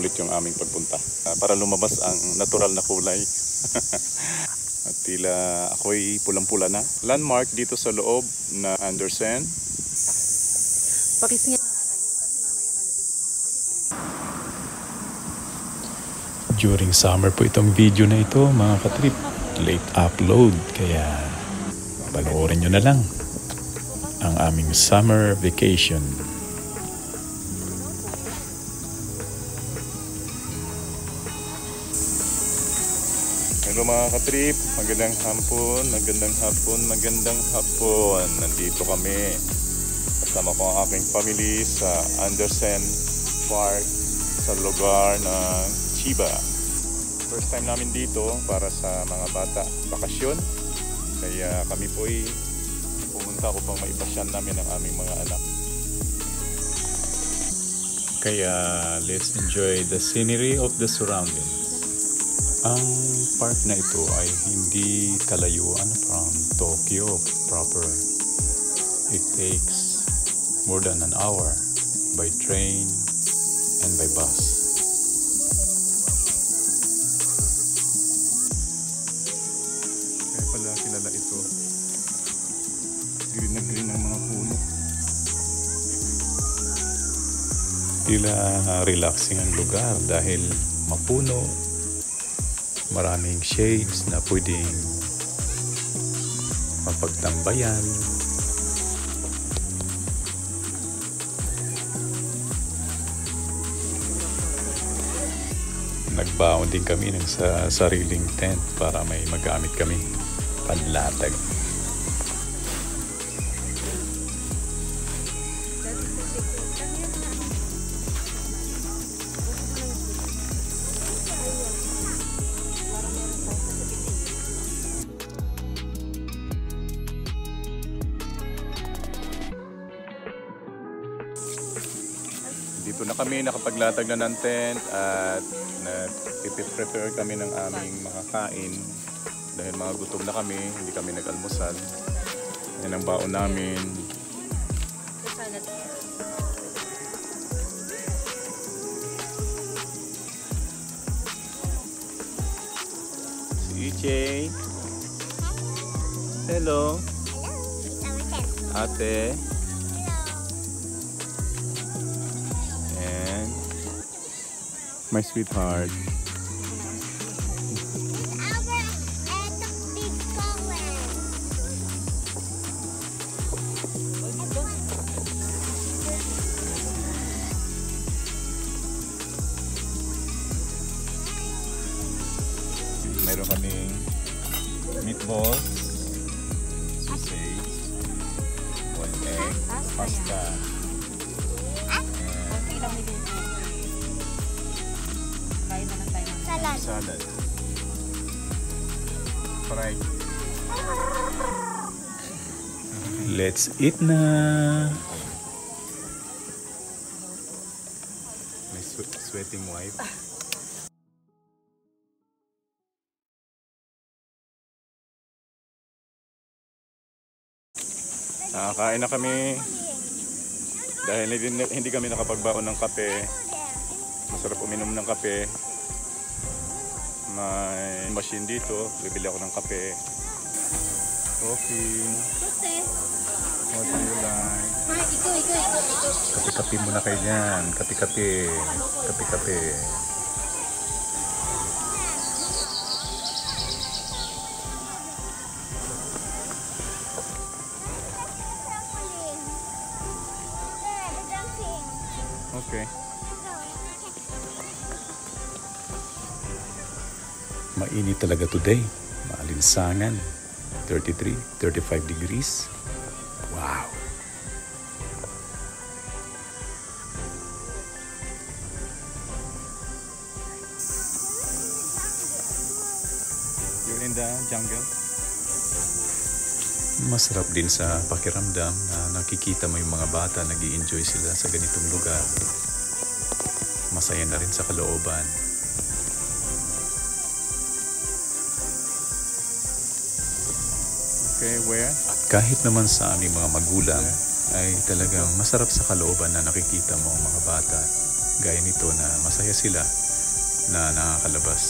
sulit yung aming pagpunta. Ah, para lumabas ang natural na kulay. At tila ako'y pulang-pula na. Landmark dito sa loob na Andersen. Pakis nga. During summer po itong video na ito mga katrip. Late upload kaya panoorin nyo na lang ang aming summer vacation. Hello mga katrip, magandang hapon, magandang hapon, magandang hapon. Nandito kami. Kasama ko ang aking family sa Andersen Park sa lugar ng Chiba. First time namin dito para sa mga bata bakasyon. Kaya kami po ay pumunta upang maipasyan namin ang aming mga anak. Kaya let's enjoy the scenery of the surroundings. Ang park na ito ay hindi kalayuan from Tokyo proper. It takes more than an hour by train and by bus. Kaya pala kilala ito. Green na green ang mga puno. Tila relaxing ang lugar dahil mapuno, maraming shades na pwedeng mapagtambayan. Nagbaon din kami ng sa sariling tent para may magamit kami panlatag. Kami nakapaglatag na ng tent at nag-prepare kami ng aming makakain dahil mga gutom na kami, hindi kami nag-almusal. Yan ang baon namin. Si EJ. Hello. Ate. my sweetheart. meron kaming meatballs Salad. fried. Let's eat na! My swe- sweating wife. Nakakain na kami dahil hindi, hindi kami nakapagbaon ng kape. Masarap uminom ng kape. May machine dito. Bibili ako ng kape. Coffee. What do you like? Kapi-kapi muna kayo dyan. Kapi-kapi. Kapi-kapi. Talaga today. Maalinsangan. 33, 35 degrees. Wow! You're in the jungle? Masarap din sa pakiramdam na nakikita mo yung mga bata nag enjoy sila sa ganitong lugar. Masaya na rin sa kalooban. Okay, where? At kahit naman sa aming mga magulang ay talagang masarap sa kalooban na nakikita mo ang mga bata gaya nito na masaya sila na nakakalabas.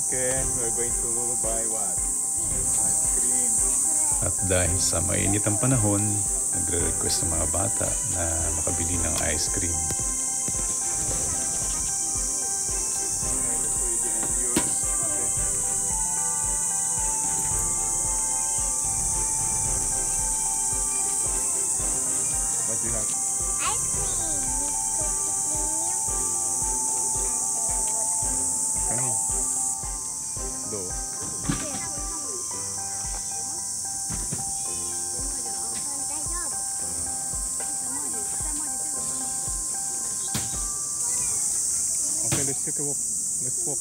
Okay, we're going to buy what? Ice cream. At dahil sa mainit ang panahon, nagre-request ng mga bata na makabili ng ice cream. Okay, let's take a walk. Let's walk.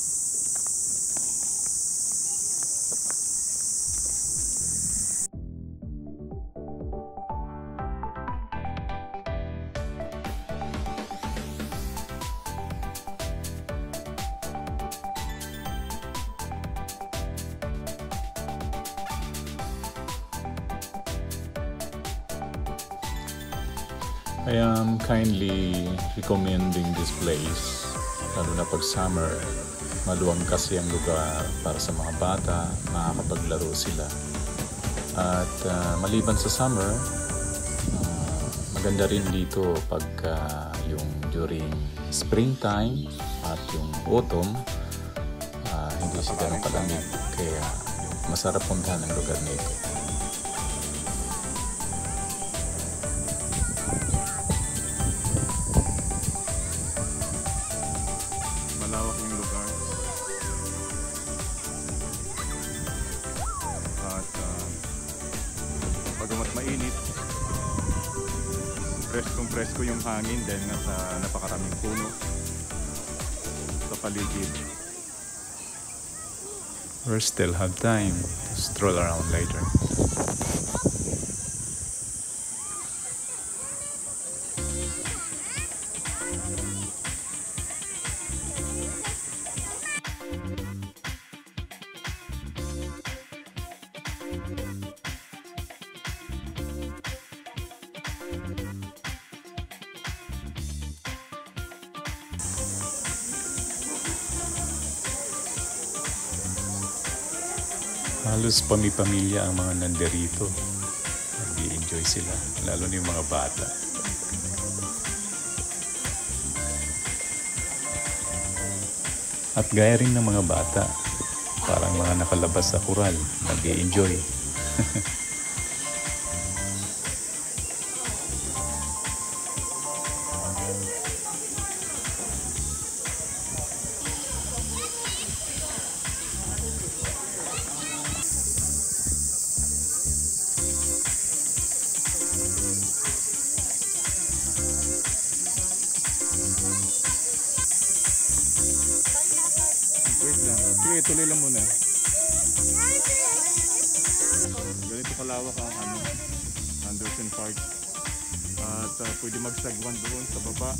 I am kindly recommending this place, lalo na pag summer. Maluwang kasi ang lugar para sa mga bata, makakapaglaro sila. At ah, maliban sa summer, ah, maganda rin dito pag ah, yung during springtime at yung autumn, ah, hindi siya ganun kalamig. Kaya masarap puntahan ang lugar nito. Preskong presko yung hangin dahil nga sa napakaraming puno sa paligid. We still have time to stroll around later. Halos pami-pamilya ang mga nandirito. Nag-enjoy sila, lalo na yung mga bata. At gaya rin ng mga bata, parang mga nakalabas sa kural, nag-enjoy. tuloy lang muna. Ganito kalawak ang ano, Anderson Park. At uh, pwede magsagwan doon sa baba.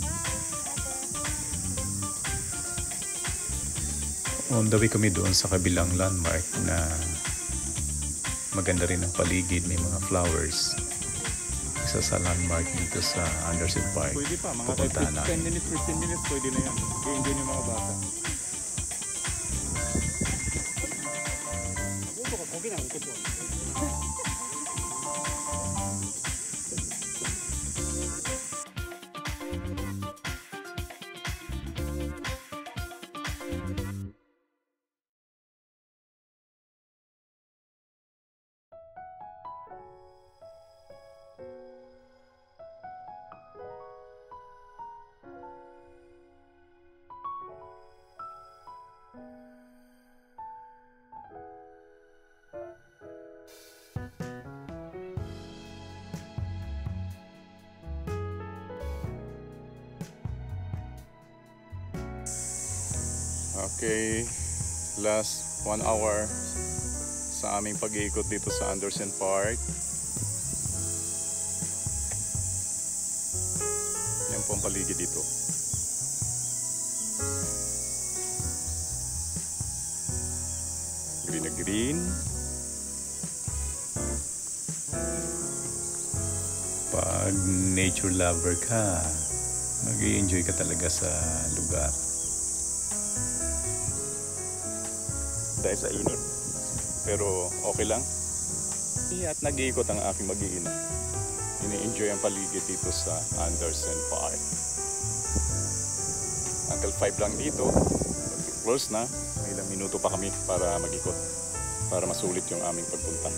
On the way kami doon sa kabilang landmark na maganda rin ang paligid, may mga flowers. Isa sa landmark dito sa Anderson Park. Pwede pa, mga Pupuntahan 10 namin. minutes, 15 minutes, pwede na yan. I-enjoy yung mga bata. Okay, last one hour sa aming pag-iikot dito sa Anderson Park. Yan po ang paligid dito. Green na green. Pag nature lover ka, mag-i-enjoy ka talaga sa lugar. Dahil sa init. Pero okay lang. At nag-iikot ang aking mag-iina. Ini-enjoy ang paligid dito sa Anderson Park. Until 5 lang dito. Close na. May ilang minuto pa kami para mag-ikot. Para masulit yung aming pagpunta.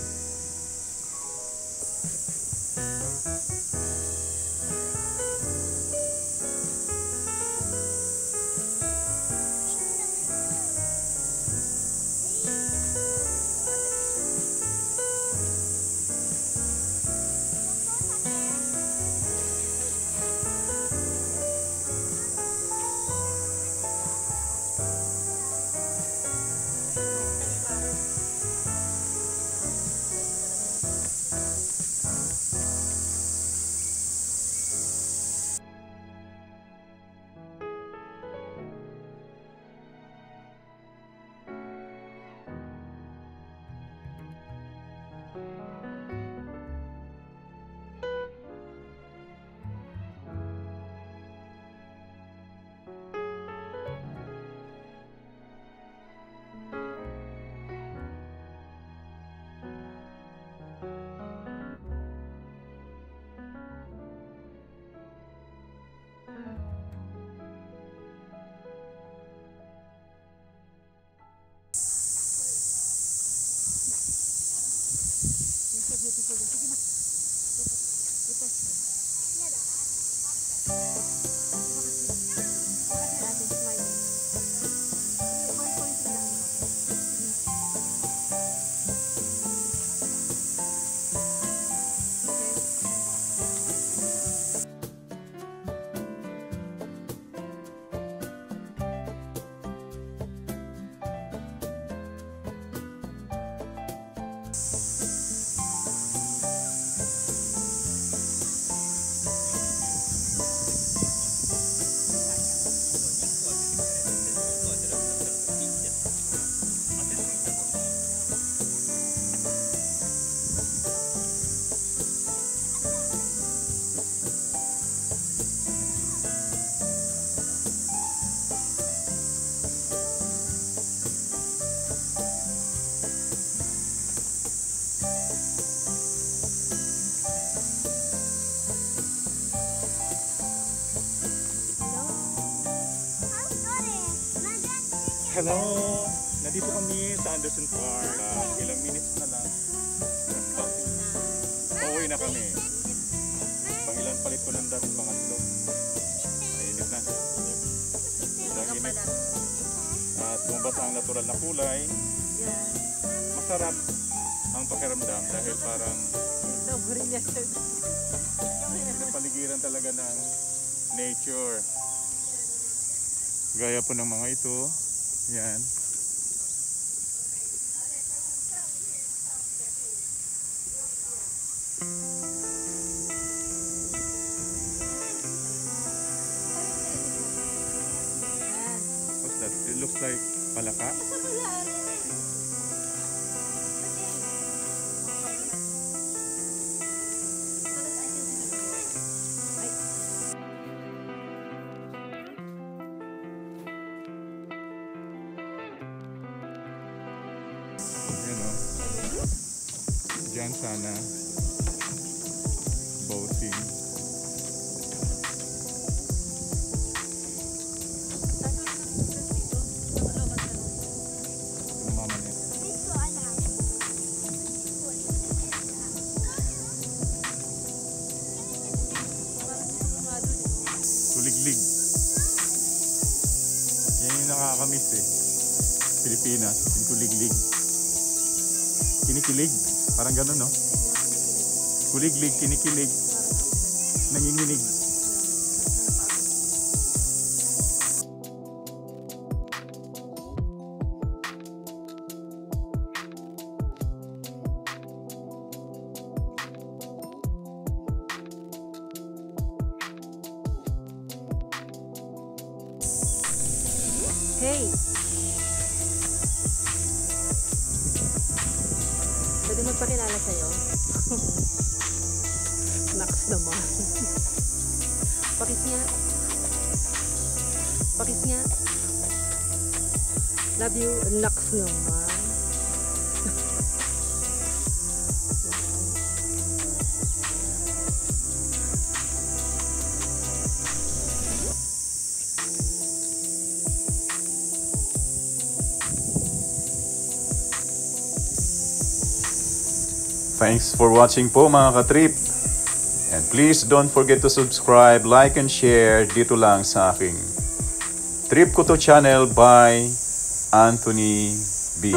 Thank you. Hello! Nandito kami sa Anderson Park. Ah, ilang minutes na lang. Pauwi na kami. Pangilan palit ko ng dati, pangatlo. Mainit na. Sobrang init. At lumabas ang natural na kulay. Masarap ang pakiramdam dahil parang napaligiran talaga ng nature. Gaya po ng mga ito. Yan. What's that? It looks like palaka. Diyan sana. Boating. Tuliglig. Yan nakakamiss eh. Pilipinas, yung kuliglig. Kinikilig. Parang ganun, no? Kuliglig, kinikilig. Nanginginig. Hey! Magpakilala sa'yo? Naks naman. Pakis nga. Pakis nga. Love you. Naks naman. Thanks for watching po mga katrip. And please don't forget to subscribe, like, and share dito lang sa aking Trip Ko To channel by Anthony B.